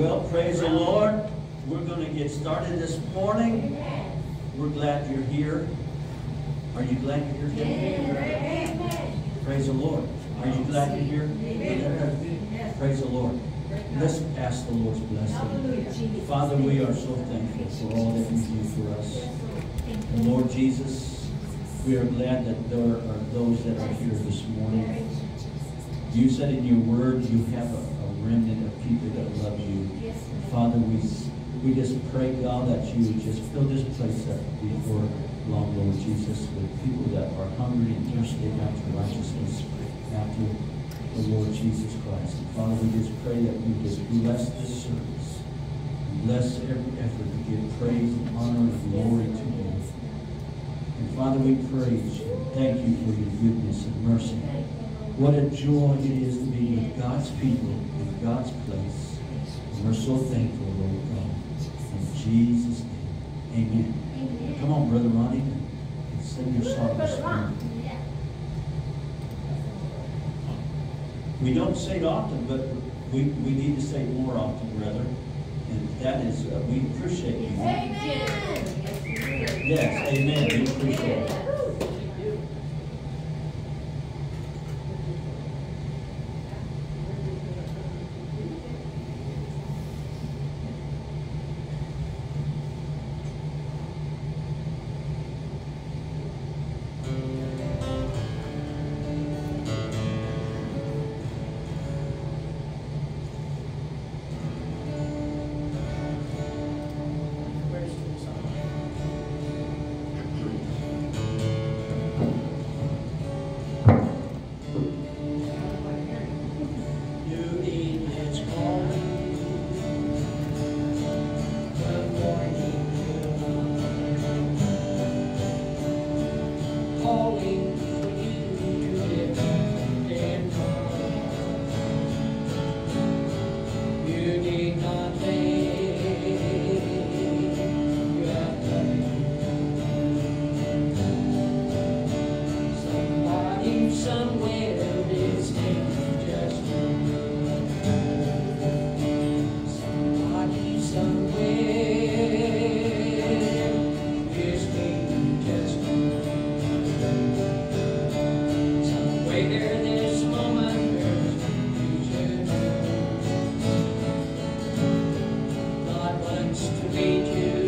Well, praise the Lord. We're going to get started this morning. We're glad you're here. Are you glad you're here? Praise the Lord. Are you glad you're here? Praise the Lord. Let's ask the Lord's blessing. Father, we are so thankful for all that you do for us. And Lord Jesus, we are glad that there are those that are here this morning. You said in your word you have a, remnant of people that love you. Father, we, we just pray, God, that you would just fill this place up before long, Lord Jesus, with people that are hungry and thirsty after righteousness, after the Lord Jesus Christ. And Father, we just pray that you just bless this service. Bless every effort to give praise and honor and glory to you. And Father, we praise you. Thank you for your goodness and mercy. What a joy it is to be with God's people in God's place. And we're so thankful, Lord God. In Jesus' name, amen. Come on, Brother Ronnie, and sing your song this morning. We don't say it often, but we, we need to say it more often, brother. And that is, uh, we appreciate you. Yes, amen. We appreciate it. to meet you.